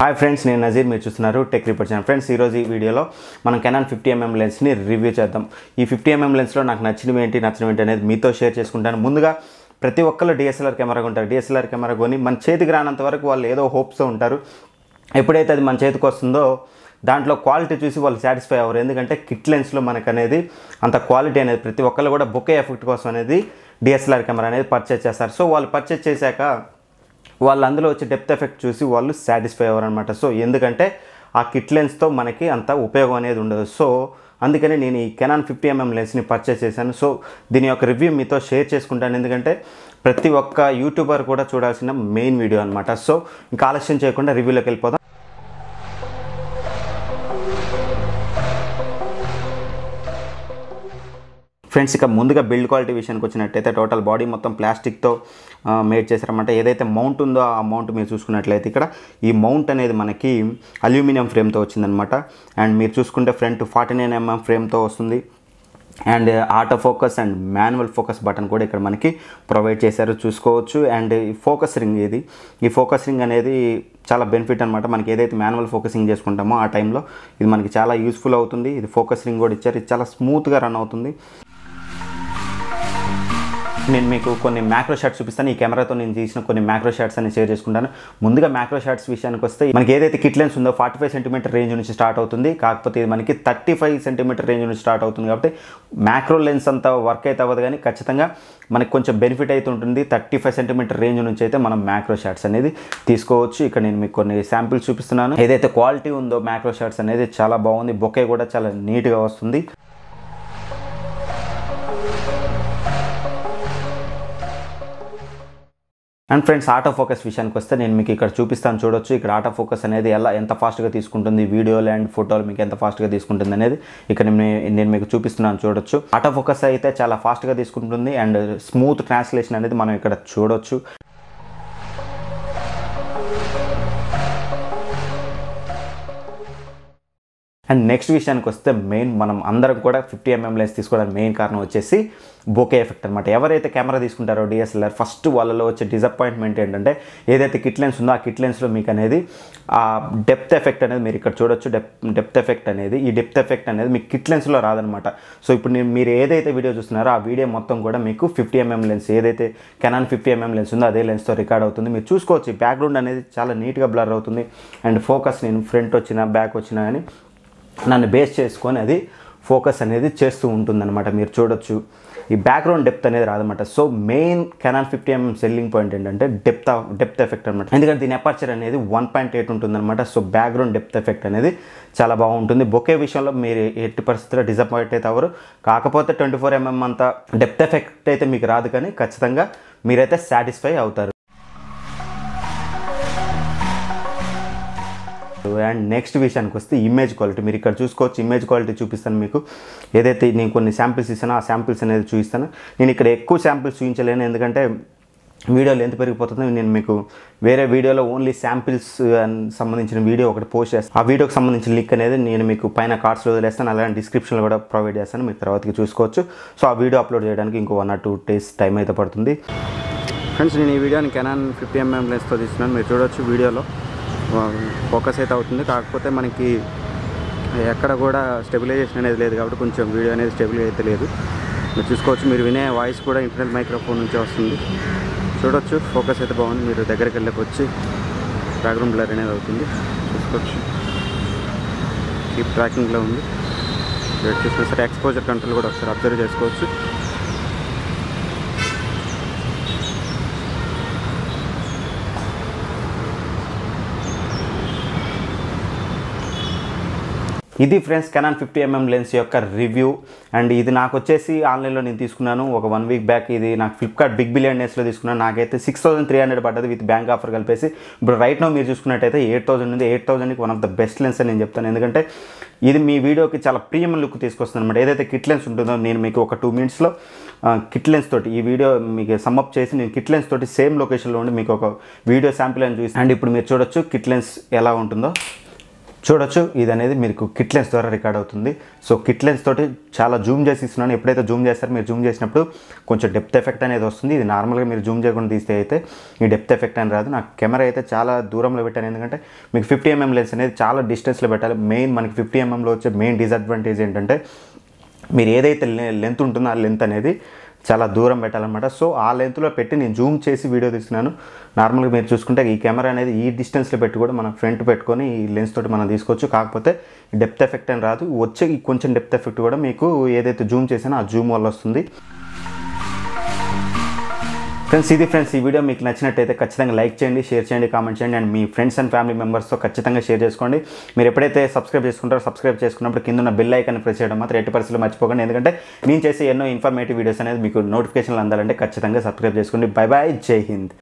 Hi friends నేను నజీర్ మీరు చూస్తున్నారు టెక్ రిపోర్ట్ ఛానల్ ఫ్రెండ్స్ ఈరోజు ఈ వీడియోలో మనం కెనాన్ ఫిఫ్టీ ఎంఎం లెన్స్ని రివ్యూ చేద్దాం. ఈ ఫిఫ్టీ ఎంఎం లెన్స్లో నాకు నచ్చినవి ఏంటి నచ్చినవి ఏంటి అనేది మీతో షేర్ చేసుకుంటాను. ముందుగా ప్రతి ఒక్కళ్ళు డిఎస్ఎల్ఆర్ కెమెరా కొంటారు. డిఎస్ఎల్ఆర్ కెమెరా కొని మన చేతికి రానంత వరకు వాళ్ళు ఏదో హోప్స్తో ఉంటారు. ఎప్పుడైతే అది మన చేతికి వస్తుందో దాంట్లో క్వాలిటీ చూసి వాళ్ళు సాటిస్ఫై అవ్వరు. ఎందుకంటే కిట్ లెన్స్లో మనకు అనేది అంత క్వాలిటీ అనేది ప్రతి ఒక్కళ్ళు కూడా బొకే ఎఫెక్ట్ కోసం అనేది డిఎస్ఎల్ఆర్ కెమెరా అనేది పర్చేస్ చేస్తారు. సో వాళ్ళు పర్చేస్ చేశాక వాళ్ళు అందులో వచ్చే డెప్త్ ఎఫెక్ట్ చూసి వాళ్ళు సాటిస్ఫై అవ్వరు అనమాట సో ఎందుకంటే ఆ కిట్ లెన్స్తో మనకి అంత ఉపయోగం అనేది ఉండదు. సో అందుకని నేను ఈ కెనాన్ ఫిఫ్టీ ఎంఎం లెన్స్ని పర్చేస్ చేశాను. సో దీని యొక్క రివ్యూ మీతో షేర్ చేసుకుంటాను. ఎందుకంటే ప్రతి ఒక్క యూట్యూబర్ కూడా చూడాల్సిన మెయిన్ వీడియో అనమాట సో ఇంకా ఆలస్యం చేయకుండా రివ్యూలోకి వెళ్ళిపోదాం. ఫ్రెండ్స్ ఇక ముందుగా బిల్డ్ క్వాలిటీ విషయానికి వచ్చినట్టయితే టోటల్ బాడీ మొత్తం ప్లాస్టిక్తో మేడ్ చేశారన్నమాట. ఏదైతే మౌంట్ ఉందో ఆ మౌంట్ మీరు చూసుకున్నట్లయితే ఇక్కడ ఈ మౌంట్ అనేది మనకి అల్యూమినియం ఫ్రేమ్తో వచ్చిందనమాట అండ్ మీరు చూసుకుంటే front forty nine M M ఫ్రేమ్తో వస్తుంది. And auto focus and manual focus button కూడా ఇక్కడ మనకి ప్రొవైడ్ చేశారు. చూసుకోవచ్చు. అండ్ ఈ ఫోకస్ రింగ్ ఇది. ఈ ఫోకస్ రింగ్ అనేది చాలా బెనిఫిట్ అనమాట మనకి ఏదైతే మాన్యువల్ ఫోకసింగ్ చేసుకుంటామో ఆ టైంలో ఇది మనకి చాలా యూస్ఫుల్ అవుతుంది. ఇది ఫోకస్ రింగ్ కూడా ఇచ్చారు. ఇది చాలా స్మూత్గా రన్ అవుతుంది. నేను మీకు కొన్ని మ్యాక్రో షాట్స్ చూపిస్తాను. ఈ కెమెరాతో నేను తీసిన కొన్ని మ్యాక్రో షాట్స్ అని షేర్ చేసుకుంటాను. ముందుగా మ్యాక్రో షాట్స్ విషయానికి వస్తే మనకి ఏదైతే కిట్ లెన్స్ ఉందో ఫార్టీ ఫైవ్ సెంటీమీటర్ రేంజ్ నుంచి స్టార్ట్ అవుతుంది. కాకపోతే ఇది మనకి థర్టీ ఫైవ్ సెంటీమీటర్ రేంజ్ నుంచి స్టార్ట్ అవుతుంది కాబట్టి మ్యాక్రో లెన్స్ అంతా వర్క్ అయితే అవ్వదు కానీ ఖచ్చితంగా మనకి కొంచెం బెనిఫిట్ అయితే ఉంటుంది. థర్టీ ఫైవ్ సెంటీమీటర్ రేంజ్ నుంచి అయితే మనం మ్యాక్రో షాట్స్ అనేది తీసుకోవచ్చు. ఇక్కడ నేను మీకు కొన్ని శాంపిల్స్ చూపిస్తున్నాను. ఏదైతే క్వాలిటీ ఉందో మ్యాక్రో షాట్స్ అనేది చాలా బాగుంది. బొకే కూడా చాలా నీట్గా వస్తుంది. అండ్ ఫ్రెండ్స్ ఆటో ఫోకస్ విషయానికి వస్తే నేను మీకు ఇక్కడ చూపిస్తాను చూడొచ్చు. ఇక్కడ ఆటో ఫోకస్ అనేది ఎలా ఎంత ఫాస్ట్గా తీసుకుంటుంది వీడియోలు అండ్ ఫోటోలు మీకు ఎంత ఫాస్ట్గా తీసుకుంటుంది అనేది ఇక్కడ నేను మీకు చూపిస్తున్నాను చూడొచ్చు. ఆటో ఫోకస్ అయితే చాలా ఫాస్ట్గా తీసుకుంటుంది అండ్ స్మూత్ ట్రాన్స్లేషన్ అనేది మనం ఇక్కడ చూడొచ్చు. అండ్ నెక్స్ట్ విషయానికి వస్తే మెయిన్ మనం అందరం కూడా ఫిఫ్టీ ఎంఎం లెన్స్ తీసుకోవడానికి మెయిన్ కారణం వచ్చేసి బోకే ఎఫెక్ట్ అనమాట ఎవరైతే కెమెరా తీసుకుంటారో డిఎస్ఎల్ఆర్ ఫస్ట్ వాళ్ళలో వచ్చే డిసప్పాయింట్మెంట్ ఏంటంటే ఏదైతే కిట్ లెన్స్ ఉందో ఆ కిట్ లెన్స్లో మీకు అనేది ఆ డెప్త్ ఎఫెక్ట్ అనేది మీరు ఇక్కడ చూడొచ్చు. డెప్ డెప్త్ ఎఫెక్ట్ అనేది ఈ డెప్త్ ఎఫెక్ట్ అనేది మీకు కిట్ లెన్స్లో రాదనమాట సో ఇప్పుడు నేను మీరు ఏదైతే వీడియో చూస్తున్నారో ఆ వీడియో మొత్తం కూడా మీకు ఫిఫ్టీ ఎంఎం లెన్స్ ఏదైతే Canon fifty M M lens ఉందో అదే లెన్స్తో రికార్డ్ అవుతుంది. మీరు చూసుకోవచ్చు బ్యాక్గ్రౌండ్ అనేది చాలా నీట్గా బ్లర్ అవుతుంది. అండ్ ఫోకస్ నేను ఫ్రంట్ వచ్చినా బ్యాక్ వచ్చినా కానీ నన్ను బేస్ చేసుకొని అది ఫోకస్ అనేది చేస్తూ ఉంటుందన్నమాట. మీరు చూడొచ్చు. ఈ బ్యాక్గ్రౌండ్ డెప్త్ అనేది రాదన్నమాట. So main Canon fifty M M selling point ఏంటంటే డెప్త్ డెప్త్ ఎఫెక్ట్ అనమాట ఎందుకంటే దీని అపర్చర్ అనేది వన్ పాయింట్ ఎయిట్ ఉంటుందన్నమాట. సో బ్యాక్గ్రౌండ్ డెప్త్ ఎఫెక్ట్ అనేది చాలా బాగుంటుంది. బొకే విషయంలో మీరు ఎట్టి పరిస్థితుల్లో డిసప్పాయింట్ అయితే అవ్వరు. కాకపోతే ట్వంటీ ఫోర్ ఎంఎం అంత డెప్త్ ఎఫెక్ట్ అయితే మీకు రాదు కానీ ఖచ్చితంగా మీరైతే సాటిస్ఫై అవుతారు. అండ్ నెక్స్ట్ విషయానికి వస్తే ఇమేజ్ క్వాలిటీ మీరు ఇక్కడ చూసుకోవచ్చు ఇమేజ్ క్వాలిటీ చూపిస్తాను మీకు. ఏదైతే నేను కొన్ని శాంపిల్స్ ఇస్తానో ఆ శాంపిల్స్ అనేది చూపిస్తాను. నేను ఇక్కడ ఎక్కువ శాంపిల్స్ చూపించలేను ఎందుకంటే వీడియో లెంత్ పెరిగిపోతుంది. నేను మీకు వేరే వీడియోలో ఓన్లీ శాంపిల్స్ సంబంధించిన వీడియో ఒకటి పోస్ట్ చేస్తాను. ఆ వీడియోకి సంబంధించిన లింక్ అనేది నేను మీకు పైన కార్డ్స్లో వదిలేస్తాను. అలాగే డిస్క్రిప్షన్లో కూడా ప్రొవైడ్ చేస్తాను. మీరు తర్వాతకి చూసుకోవచ్చు. సో ఆ వీడియో అప్లోడ్ చేయడానికి ఇంకో one or two days time అయితే పడుతుంది. ఫ్రెండ్స్ నేను ఈ వీడియోని కెనాన్ ఫిఫ్టీ ఎంఎం లెన్స్తో తీస్తున్నాను. మీరు చూడవచ్చు వీడియోలో. ఫోకస్ అయితే అవుతుంది. కాకపోతే మనకి ఎక్కడ కూడా స్టెబిలైజేషన్ అనేది లేదు కాబట్టి కొంచెం వీడియో అనేది స్టెబిల్ అయితే లేదు. మీరు చూసుకోవచ్చు మీరు వినే వాయిస్ కూడా ఇంటర్నెట్ మైక్రోఫోన్ నుంచే వస్తుంది. చూడొచ్చు ఫోకస్ అయితే బాగుంది. మీరు దగ్గరికి వెళ్ళకి వచ్చి బ్యాక్గ్రౌండ్ బ్లర్ అనేది అవుతుంది. చూసుకోవచ్చు. కీప్ ట్రాకింగ్లో ఉంది. చూసిన సరే ఎక్స్పోజర్ కంట్రోల్ కూడా ఒకసారి అబ్జర్వ్ చేసుకోవచ్చు. ఇది friends Canon fifty M M lens యొక్క రివ్యూ అండ్ ఇది నాకు వచ్చేసి ఆన్లైన్లో నేను తీసుకున్నాను. ఒక వన్ వీక్ బ్యాక్ ఇది నాకు ఫ్లిప్కార్ట్ బిగ్ బిలియన్ డేస్లో తీసుకున్నాను. నాకైతే సిక్స్ థౌసండ్ త్రీ హండ్రెడ్ పడ్డది విత్ బ్యాంక్ ఆఫర్ కలిపేసి. ఇప్పుడు రైట్ నో మీరు చూసుకున్నట్టయితే ఎయిట్ థౌసండ్ ఉంది. Eight థౌసండ్కి one of the best lens అని నేను చెప్తాను. ఎందుకంటే ఇది మీ వీడియోకి చాలా ప్రీమియం లుక్ తీసుకొస్తుంది అనమాట ఏదైతే కిట్ లెన్స్ ఉంటుందో నేను మీకు ఒక టూ మినిట్స్లో కిట్ లెన్స్ తోటి ఈ వీడియో మీకు సమ్అప్ చేసి నేను కిట్ లెన్స్ తోటి సేమ్ లొకేషన్లో ఉండి మీకు ఒక వీడియో శాంపిల్ అని చూసి అండ్ ఇప్పుడు మీరు చూడొచ్చు కిట్ లెన్స్ ఎలా ఉంటుందో. చూడొచ్చు. ఇది అనేది మీకు కిట్ లెన్స్ ద్వారా రికార్డ్ అవుతుంది. సో కిట్ లెన్స్ తోటి చాలా జూమ్ చేసి ఇస్తున్నాను ఎప్పుడైతే జూమ్ చేస్తారో మీరు జూమ్ చేసినప్పుడు కొంచెం డెప్త్ ఎఫెక్ట్ అనేది వస్తుంది. ఇది నార్మల్గా మీరు జూమ్ చేయకుండా తీస్తే అయితే ఈ డెప్త్ ఎఫెక్ట్ అని రాదు. నాకు కెమెరా అయితే చాలా దూరంలో పెట్టాను. ఎందుకంటే మీకు ఫిఫ్టీ ఎంఎం లెన్స్ అనేది చాలా డిస్టెన్స్లో పెట్టాలి. మెయిన్ మనకి ఫిఫ్టీ ఎంఎంలో వచ్చే మెయిన్ డిసడ్వాంటేజ్ ఏంటంటే మీరు ఏదైతే లెంత్ ఉంటుందో ఆ లెంత్ అనేది చాలా దూరం పెట్టాలన్నమాట. సో ఆ లెంత్లో పెట్టి నేను జూమ్ చేసి వీడియో తీస్తున్నాను. నార్మల్గా మీరు చూసుకుంటే ఈ కెమెరా అనేది ఈ డిస్టెన్స్లో పెట్టి కూడా మనం ఫ్రంట్ పెట్టుకొని ఈ లెన్స్ తోటి మనం తీసుకోవచ్చు. కాకపోతే డెప్త్ ఎఫెక్ట్ అని రాదు. వచ్చే కొంచెం డెప్త్ ఎఫెక్ట్ కూడా మీకు ఏదైతే జూమ్ చేసినా ఆ జూమ్ వల్ల వస్తుంది. ఫ్రెండ్స్ ఇది ఫ్రెండ్స్ ఈ వీడియో మీకు నచ్చినట్టయితే ఖచ్చితంగా లైక్ చేయండి షేర్ చేయండి కామెంట్ చేయండి అండ్ మీ ఫ్రెండ్స్ అండ్ ఫ్యామిలీ మెంబర్స్తో ఖచ్చితంగా షేర్ చేసుకోండి. మీరు ఎప్పుడైతే సబ్స్క్రైబ్ చేసుకుంటారో సబ్స్క్రైబ్ చేసుకున్నప్పుడు కింద ఉన్న బెల్ ఐకాన్ ప్రెస్ చేయడం మాత్రం ఎట్టి పరిస్థితులు మర్చిపోకండి. ఎందుకంటే నేను చేసే ఎన్నో ఇన్ఫర్మేటివ్ వీడియోస్ అనేది మీకు నోటిఫికేషన్లు అందాలంటే ఖచ్చితంగా సబ్స్క్రైబ్ చేసుకోండి. బై బాయ్ జై హింద్